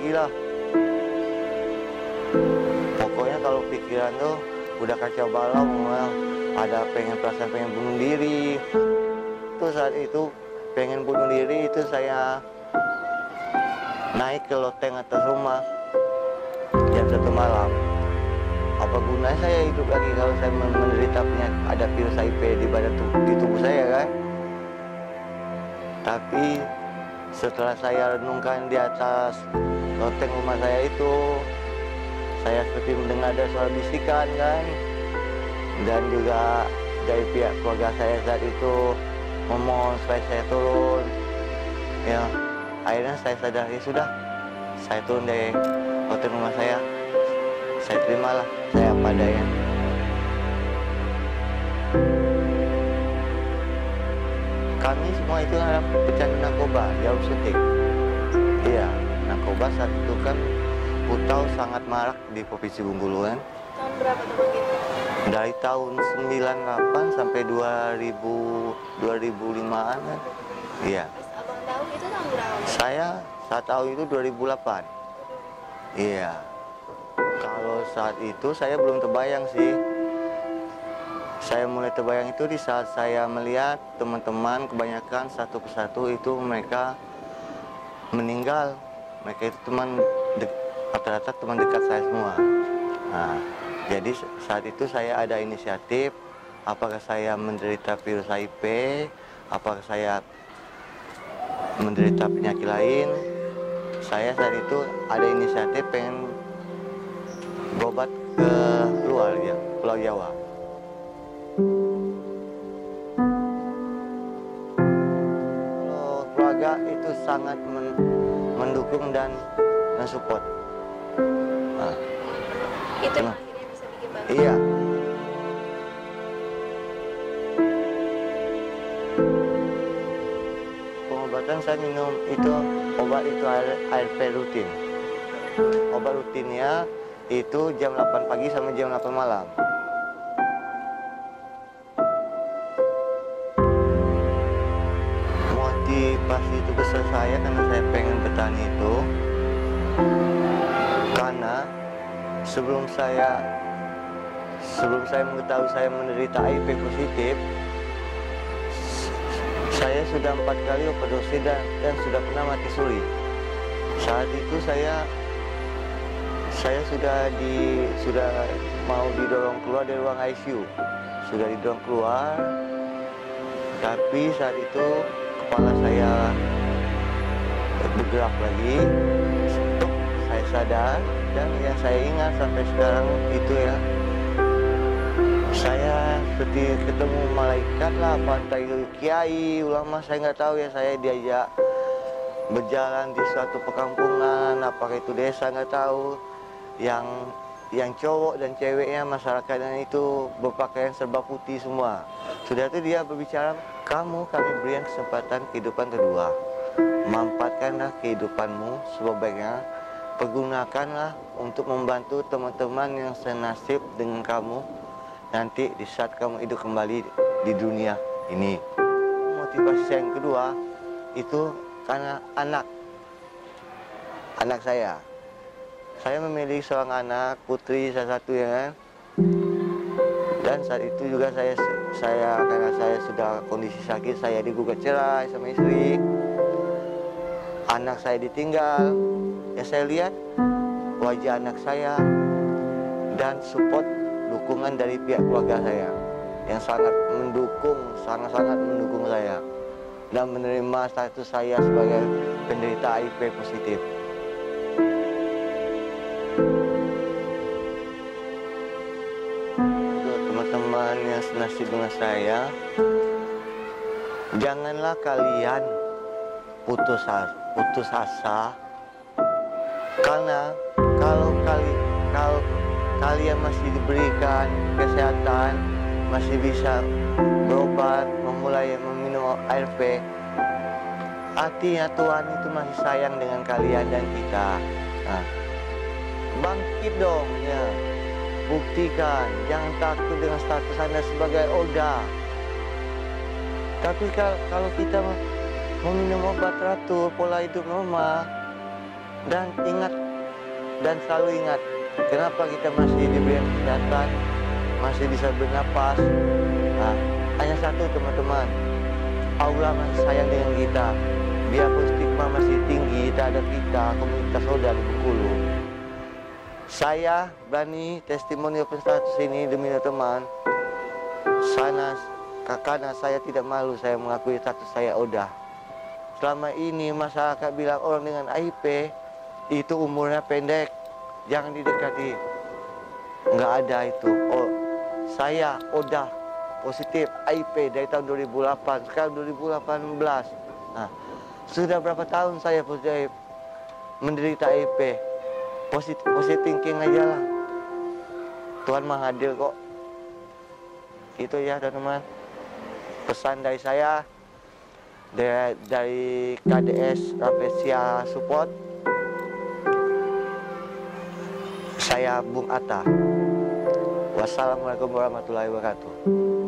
lagi lah. Pokoknya kalau pikiran tuh udah kacau balau ada pengen perasaan pengen bunuh diri. Itu saat itu pengen bunuh diri itu saya naik ke loteng atas rumah jam satu malam. Apa gunanya saya hidup lagi kalau saya menderita penyakit ada virus HIV di badan tubuh, di tubuh saya kan? Tapi setelah saya renungkan di atas loteng rumah saya itu. Saya seperti mendengar ada suara bisikan kan? Dan juga dari pihak keluarga saya saat itu memohon supaya saya turun. Ya akhirnya saya sadar ya sudah saya turun dari hotel rumah saya. Saya terimalah saya apa adanya. Kami semua itu adalah pecandu narkoba jauh iya narkoba saat itu kan putau sangat marak di provinsi Bengkulu kan? Tahun berapa tuh dari tahun 98 sampai 2000 2005-an kan? Iya. Abang tahu itu tahun berapa? Saya saat tahu itu 2008 iya. Kalau saat itu saya belum terbayang sih. Saya mulai terbayang itu di saat saya melihat teman-teman kebanyakan satu persatu itu mereka meninggal mereka itu teman rata-rata teman dekat saya semua. Nah jadi saat itu saya ada inisiatif apakah saya menderita virus HIV apakah saya menderita penyakit lain. Saya saat itu ada inisiatif pengen berobat ke luar ya Pulau Jawa. Keluarga itu sangat mendukung dan mensupport. Nah, Itu akhirnya bisa bikin iya. Pengobatan saya minum itu obat itu air, ARV rutin obat rutinnya itu jam 8 pagi sampai jam 8 malam motivasi itu besar saya karena saya pengen bertani itu karena sebelum saya sebelum saya mengetahui saya menderita HIV positif saya sudah empat kali overdosis dan, dan sudah pernah mati suri saat itu saya saya sudah di sudah mau didorong keluar dari ruang ICU sudah didorong keluar tapi saat itu kepala saya bergerak lagi. Saya sadar dan yang saya ingat sampai sekarang itu ya. Saya seperti ketemu malaikat lah pantai kiai ulama. Saya nggak tahu ya saya diajak berjalan di suatu perkampungan apakah itu desa nggak tahu. Yang yang cowok dan ceweknya masyarakatnya itu berpakaian serba putih semua sudah itu dia berbicara kamu kami berikan kesempatan kehidupan kedua manfaatkanlah kehidupanmu sebaiknya pergunakanlah untuk membantu teman-teman yang senasib dengan kamu nanti di saat kamu hidup kembali di dunia ini. Motivasi yang kedua itu karena anak anak saya. Saya memiliki seorang anak putri salah satu ya kan. Dan saat itu juga saya saya karena saya sudah kondisi sakit saya digugat cerai sama istri. Anak saya ditinggal. Ya saya lihat wajah anak saya dan support dukungan dari pihak keluarga saya yang sangat mendukung, sangat-sangat mendukung saya dan menerima status saya sebagai penderita HIV positif. Senasib dengan saya, janganlah kalian putus asa, putus asa. Karena kalau kali kalau kalian masih diberikan kesehatan, masih bisa berobat, memulai meminum ARV, artinya Tuhan itu masih sayang dengan kalian dan kita. Nah, bangkit dong ya, buktikan, jangan takut dengan status anda sebagai Oda. Tapi kal- kalau kita meminum obat teratur, pola hidup normal, dan ingat dan selalu ingat kenapa kita masih diberi kesehatan masih bisa bernapas? Nah, hanya satu teman-teman. Allah masih sayang dengan kita. Biarpun stigma masih tinggi terhadap kita komunitas Roda di Bengkulu saya berani testimoni open status ini demi teman sana karena saya tidak malu saya mengakui status saya Oda selama ini masyarakat bilang orang dengan AIP itu umurnya pendek jangan didekati. Nggak ada itu. Oh saya Oda positif AIP dari tahun 2008 sekarang 2018 nah sudah berapa tahun saya positif? Menderita AIP positif positif thinking aja lah. Tuhan menghadir kok. Itu ya teman-teman. Pesan dari saya dari, dari KDS Rapesia Support saya Bung Atta. Wassalamualaikum warahmatullahi wabarakatuh